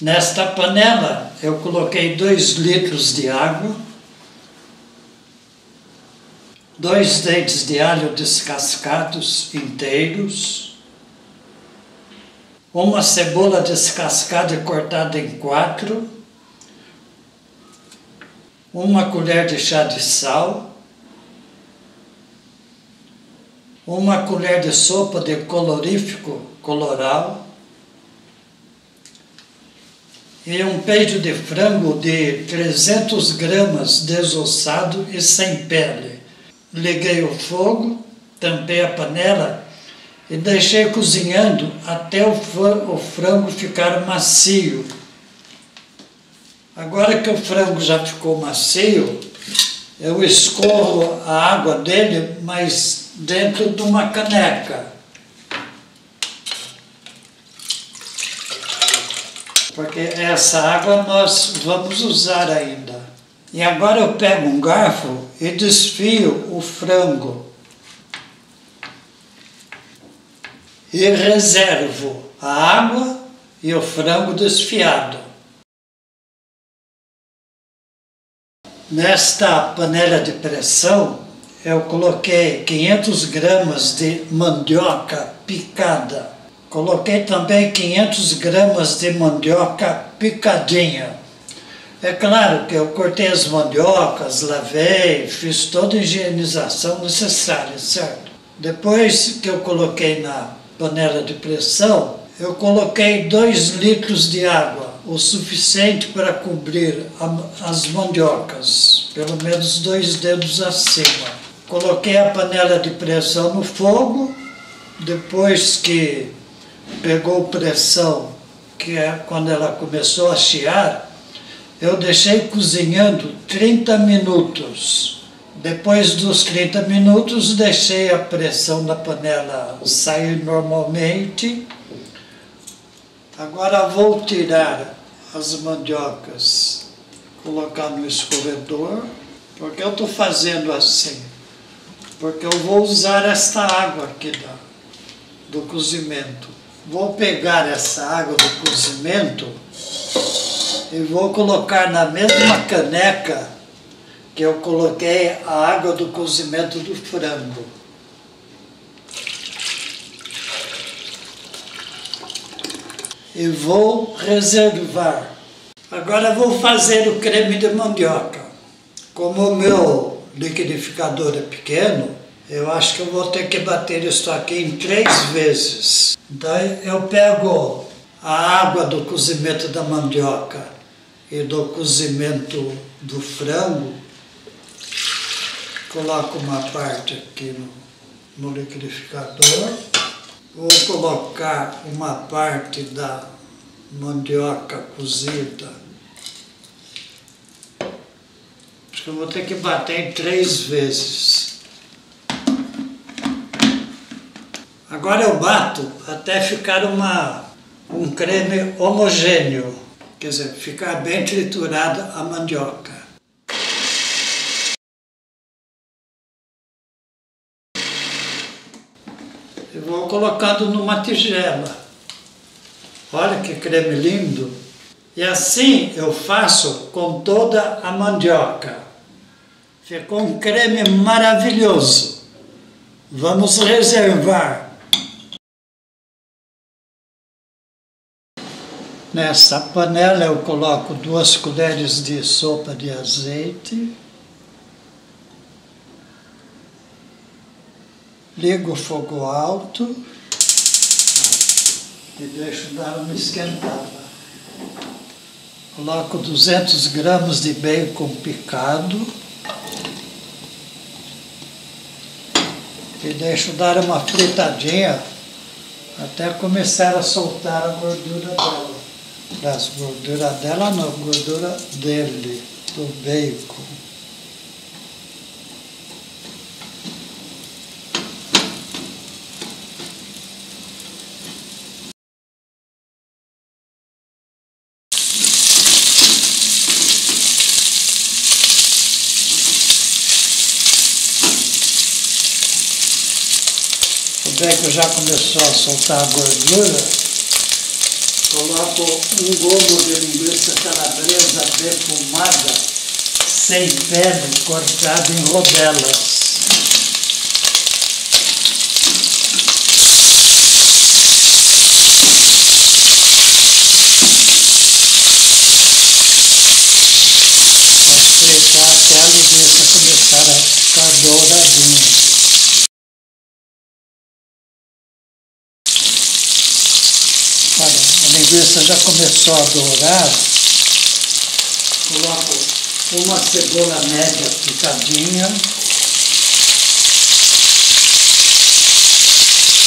Nesta panela eu coloquei 2 litros de água, dois dentes de alho descascados inteiros, uma cebola descascada e cortada em quatro, uma colher de chá de sal, uma colher de sopa de colorífico coloral e um peito de frango de 300 gramas desossado e sem pele. Liguei o fogo, tampei a panela e deixei cozinhando até o frango ficar macio. Agora que o frango já ficou macio, eu escorro a água dele, mas dentro de uma caneca. Porque essa água nós vamos usar ainda. E agora eu pego um garfo e desfio o frango. e reservo a água e o frango desfiado. Nesta panela de pressão, eu coloquei 500 gramas de mandioca picada. Coloquei também 500 gramas de mandioca picadinha. É claro que eu cortei as mandiocas, lavei, fiz toda a higienização necessária, certo? Depois que eu coloquei na panela de pressão, eu coloquei 2 litros de água, o suficiente para cobrir a, as mandiocas, pelo menos dois dedos acima. Coloquei a panela de pressão no fogo, depois que pegou pressão, que é quando ela começou a chiar, eu deixei cozinhando 30 minutos. Depois dos 30 minutos, deixei a pressão da panela sair normalmente. Agora vou tirar as mandiocas, colocar no escorredor. Porque eu estou fazendo assim? Porque eu vou usar esta água aqui do cozimento. Vou pegar essa água do cozimento e vou colocar na mesma caneca que eu coloquei a água do cozimento do frango. E vou reservar. Agora vou fazer o creme de mandioca. Como o meu liquidificador é pequeno, eu acho que eu vou ter que bater isso aqui em três vezes. Daí eu pego a água do cozimento da mandioca e do cozimento do frango Coloco uma parte aqui no, no liquidificador. Vou colocar uma parte da mandioca cozida. Acho que eu vou ter que bater em três vezes. Agora eu bato até ficar uma, um creme homogêneo, quer dizer, ficar bem triturada a mandioca. Eu vou colocando numa tigela. Olha que creme lindo. E assim eu faço com toda a mandioca. Ficou um creme maravilhoso. Vamos reservar. Nessa panela eu coloco duas colheres de sopa de azeite. ligo o fogo alto e deixo dar uma esquentada. Coloco 200 gramas de bacon picado e deixo dar uma fritadinha até começar a soltar a gordura dela. Das gordura dela não, gordura dele, do bacon. O bacon já começou a soltar a gordura. Coloco um gomo de linguiça calabresa defumada, sem pele, cortado em rodelas. fritar até a linguiça começar a ficar douradinha. Olha, a linguiça já começou a dourar. Coloco uma cebola média picadinha.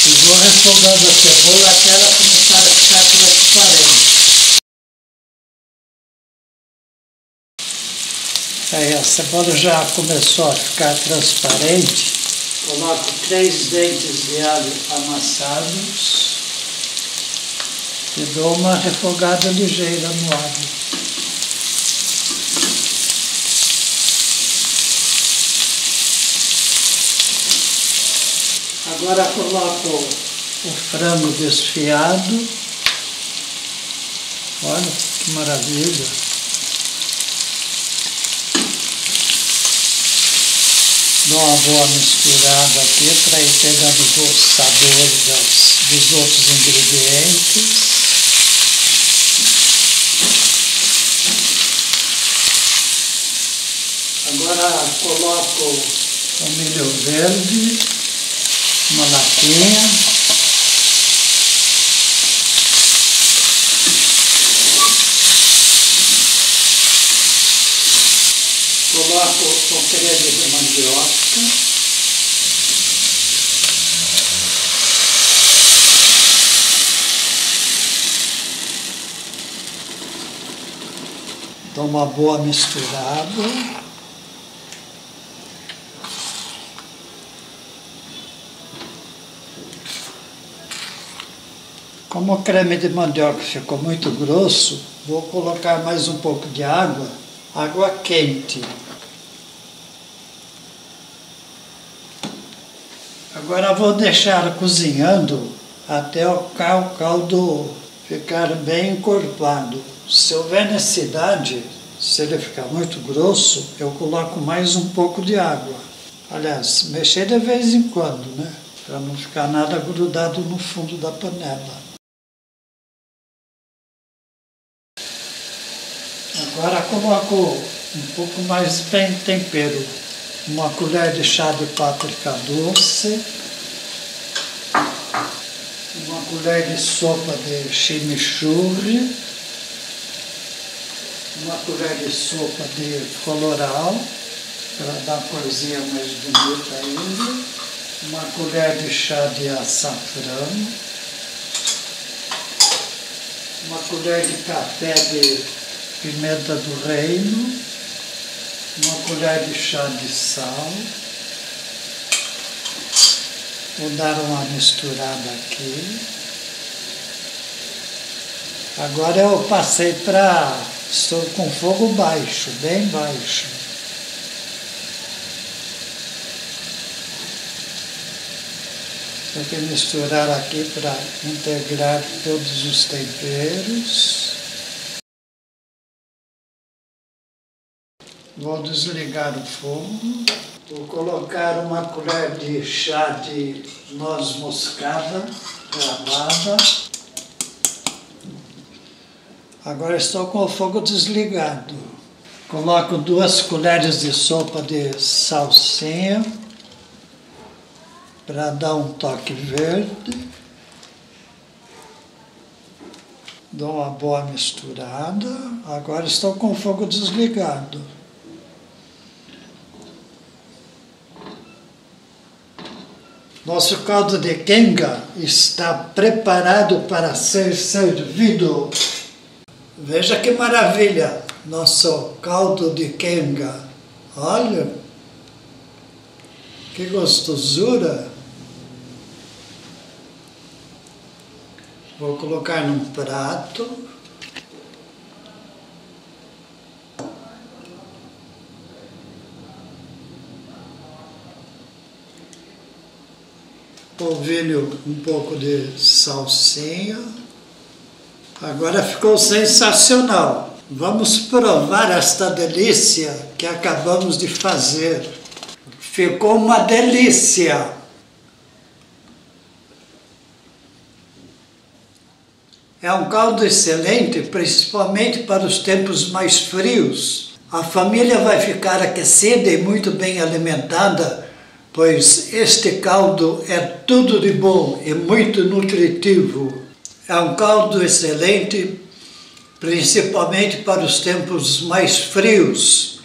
E vou refogando a cebola até ela começar a ficar transparente. Aí a cebola já começou a ficar transparente. Coloco três dentes de alho amassados e dou uma refogada ligeira no alho. Agora coloco o frango desfiado. Olha que maravilha. Dou uma boa misturada aqui para ir pegando o sabor das, dos outros ingredientes. Agora coloco o milho verde, uma latinha. Coloco o creme de mandioca. Dou uma boa misturada. Como o creme de mandioca ficou muito grosso, vou colocar mais um pouco de água, água quente. Agora vou deixar cozinhando até o caldo ficar bem encorpado. Se houver necessidade, se ele ficar muito grosso, eu coloco mais um pouco de água. Aliás, mexer de vez em quando, né? Para não ficar nada grudado no fundo da panela. Agora coloco um pouco mais bem tempero. Uma colher de chá de páprica doce. Uma colher de sopa de chimichurri. Uma colher de sopa de coloral, para dar uma corzinha mais bonita ainda. Uma colher de chá de açafrão. Uma colher de café de pimenta do reino, uma colher de chá de sal. Vou dar uma misturada aqui. Agora eu passei para. Estou com fogo baixo, bem baixo. Tem que misturar aqui para integrar todos os temperos. Vou desligar o fogo. Vou colocar uma colher de chá de noz moscada ralada. Agora estou com o fogo desligado. Coloco duas colheres de sopa de salsinha para dar um toque verde. Dou uma boa misturada. Agora estou com o fogo desligado. Nosso caldo de quenga está preparado para ser servido. Veja que maravilha, nosso caldo de quenga. Olha, que gostosura. Vou colocar num prato. Polvilho um pouco de salsinha, Agora ficou sensacional. Vamos provar esta delícia que acabamos de fazer. Ficou uma delícia. É um caldo excelente, principalmente para os tempos mais frios. A família vai ficar aquecida e muito bem alimentada, pois este caldo é tudo de bom e muito nutritivo. É um caldo excelente, principalmente para os tempos mais frios.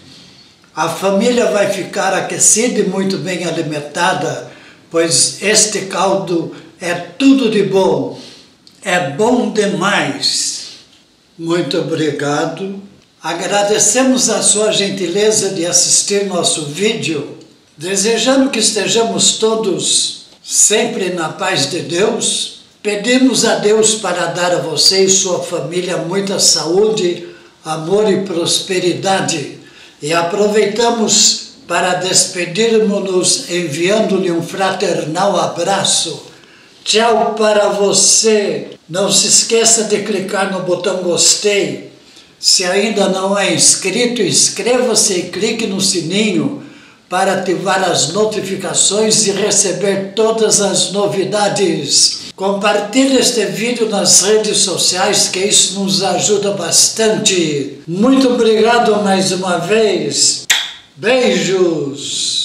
A família vai ficar aquecida e muito bem alimentada, pois este caldo é tudo de bom. É bom demais. Muito obrigado. Agradecemos a sua gentileza de assistir nosso vídeo, desejando que estejamos todos sempre na paz de Deus. Pedimos a Deus para dar a você e sua família muita saúde, amor e prosperidade. E aproveitamos para despedirmos-nos enviando-lhe um fraternal abraço Tchau para você. Não se esqueça de clicar no botão gostei. Se ainda não é inscrito, inscreva-se e clique no sininho para ativar as notificações e receber todas as novidades. Compartilhe este vídeo nas redes sociais, que isso nos ajuda bastante. Muito obrigado mais uma vez. Beijos!